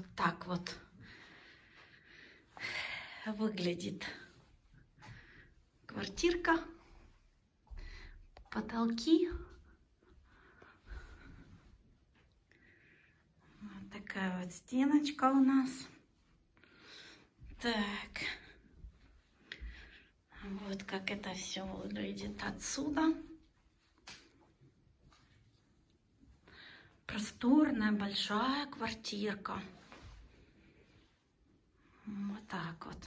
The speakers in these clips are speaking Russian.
Вот так вот выглядит квартирка. Потолки. Вот такая вот стеночка у нас. Так. Вот как это все выглядит отсюда. Просторная, большая квартирка. Так вот.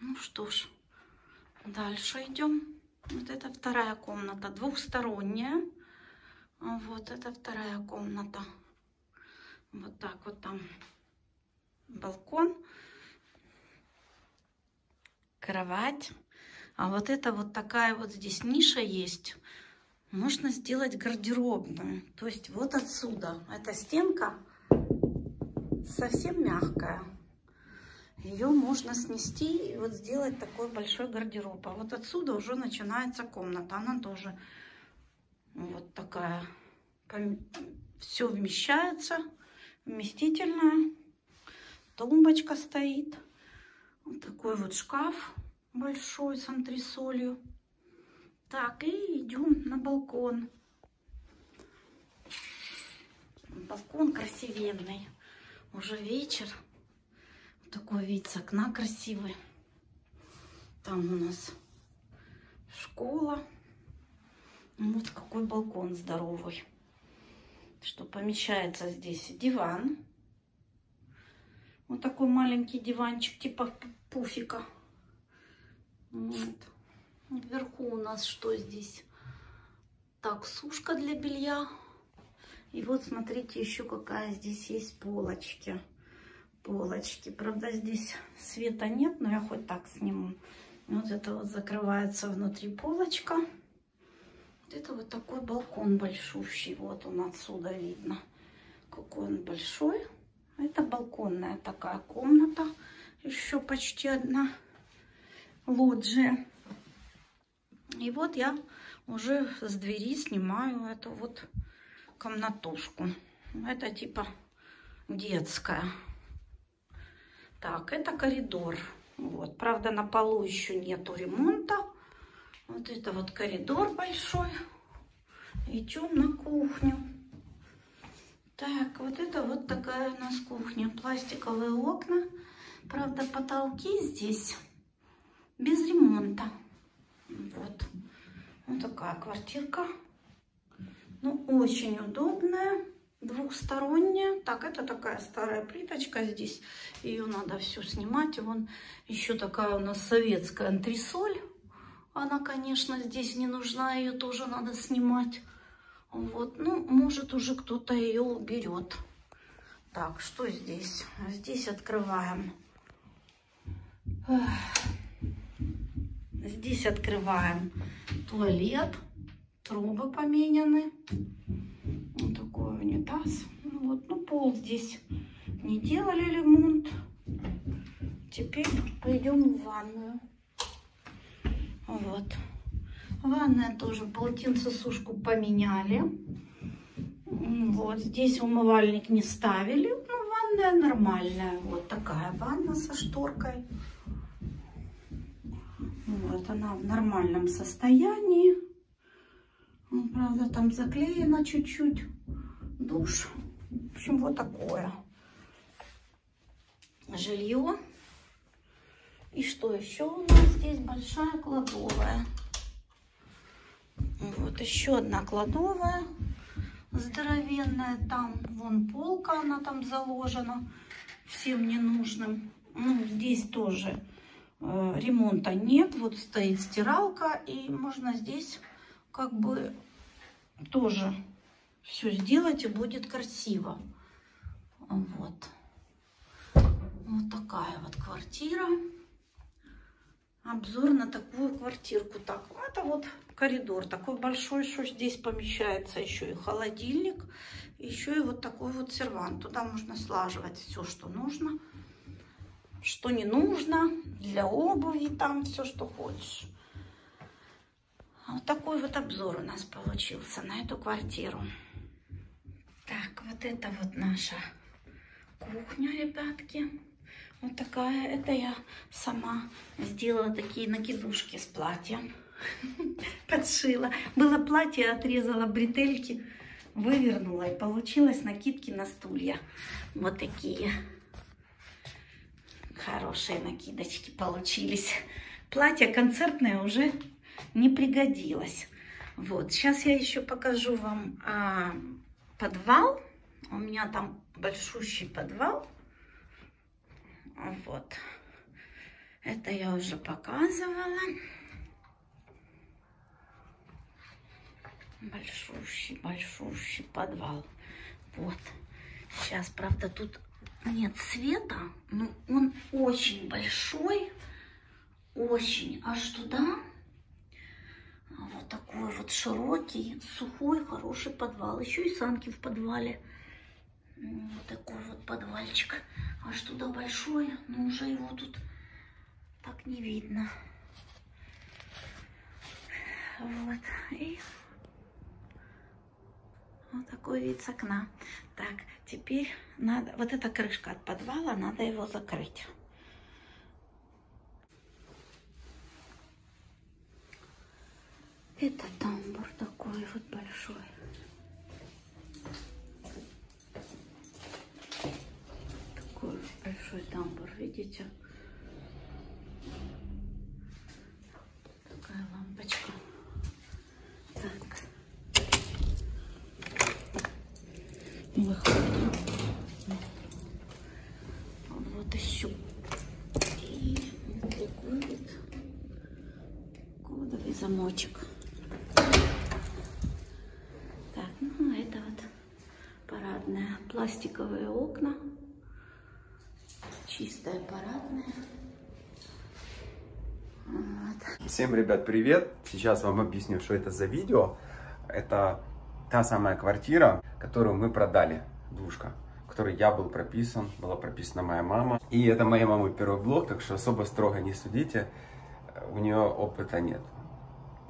Ну что ж, дальше идем. Вот это вторая комната, двухсторонняя. Вот это вторая комната. Вот так вот там балкон, кровать. А вот это вот такая вот здесь ниша есть. Можно сделать гардеробную. То есть вот отсюда. Эта стенка совсем мягкая. Ее можно снести и вот сделать такой большой гардероб. А вот отсюда уже начинается комната. Она тоже вот такая. Все вмещается. Вместительная. Тумбочка стоит. Вот такой вот шкаф большой с антресолью. Так, и идем на балкон. Балкон красивенный. Уже вечер. Такой вид с окна красивый. Там у нас школа. Вот какой балкон здоровый. Что помещается здесь диван. Вот такой маленький диванчик типа пуфика. Вот. Вверху у нас что здесь? Так, сушка для белья. И вот смотрите, еще какая здесь есть полочки. Полочки. Правда, здесь света нет, но я хоть так сниму. Вот это вот закрывается внутри полочка. Вот это вот такой балкон большущий. Вот он отсюда видно. Какой он большой. Это балконная такая комната. Еще почти одна лоджия. И вот я уже с двери снимаю эту вот комнатушку. Это типа детская. Так, это коридор. Вот, правда, на полу еще нету ремонта. Вот это вот коридор большой. Идем на кухню. Так, вот это вот такая у нас кухня. Пластиковые окна. Правда, потолки здесь без ремонта. Вот. Вот такая квартирка. Ну, очень удобная, двухсторонняя. Так, это такая старая плиточка здесь. Ее надо все снимать. И вон еще такая у нас советская антресоль. Она, конечно, здесь не нужна. Ее тоже надо снимать. Вот, ну, может, уже кто-то ее уберет. Так, что здесь? Здесь открываем. Здесь открываем туалет. Трубы поменяны. Унитаз. Ну вот, ну, пол здесь не делали ремонт. Теперь пойдем в ванную. Вот. Ванная тоже полотенце-сушку поменяли. Вот здесь умывальник не ставили. Ну, ванная нормальная. Вот такая ванна со шторкой. Вот она в нормальном состоянии. Ну, правда, там заклеено чуть-чуть. Душ. В общем, вот такое. Жилье. И что еще у нас здесь? Большая кладовая. Вот еще одна кладовая здоровенная. Там вон полка, она там заложена всем ненужным. Ну, здесь тоже Э, ремонта нет. Вот стоит стиралка, и можно здесь как бы тоже все сделать, и будет красиво. Вот. Вот такая вот квартира. Обзор на такую квартирку. Так, это вот коридор такой большой, что здесь помещается еще и холодильник, еще и вот такой вот сервант. Туда можно слаживать все, что нужно что не нужно, для обуви, там все, что хочешь. Вот такой вот обзор у нас получился на эту квартиру. Вот это вот наша кухня, ребятки. Вот такая. Это я сама сделала такие накидушки с платьем. Подшила. Было платье, отрезала бретельки, вывернула. И получилось накидки на стулья. Вот такие. Хорошие накидочки получились. Платье концертное уже не пригодилось. Вот, сейчас я еще покажу вам а, подвал. У меня там большущий подвал. Вот. Это я уже показывала. Большущий, большущий подвал. Вот. Сейчас, правда, тут нет света, но он очень большой. Очень. Аж туда вот такой вот широкий, сухой, хороший подвал. Еще и санки в подвале. Вот такой вот подвальчик. Аж туда большой, но уже его тут так не видно. Вот. И вот такой вид с окна. Так, теперь надо... Вот эта крышка от подвала, надо его закрыть. Это тамбур такой вот большой. Такой большой тамбур, видите? Такая лампочка. Так. Выходим. Вот еще. И вот кодовый замочек. парадная. Пластиковые окна. Чистая парадная. Вот. Всем, ребят, привет! Сейчас вам объясню, что это за видео. Это та самая квартира, которую мы продали, двушка, в которой я был прописан, была прописана моя мама. И это моей мамы первый блог, так что особо строго не судите, у нее опыта нет.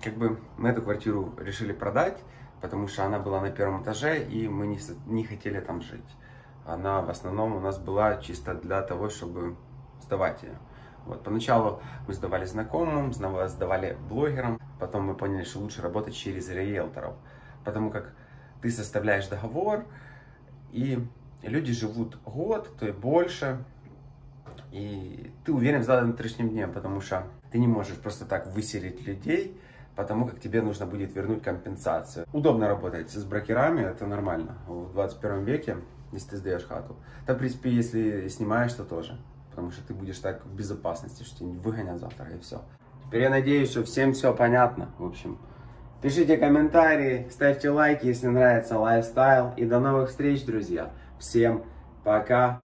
Как бы мы эту квартиру решили продать, потому что она была на первом этаже, и мы не, не хотели там жить. Она в основном у нас была чисто для того, чтобы сдавать ее. Вот, поначалу мы сдавали знакомым, сдавали блогерам, потом мы поняли, что лучше работать через риэлторов, потому как ты составляешь договор, и люди живут год, то и больше, и ты уверен в завтрашнем дне, потому что ты не можешь просто так выселить людей, потому как тебе нужно будет вернуть компенсацию. Удобно работать с брокерами, это нормально в 21 веке, если ты сдаешь хату. Да, в принципе, если снимаешь, то тоже, потому что ты будешь так в безопасности, что тебя не выгонят завтра и все. Теперь я надеюсь, что всем все понятно, в общем. Пишите комментарии, ставьте лайки, если нравится лайфстайл. И до новых встреч, друзья. Всем пока.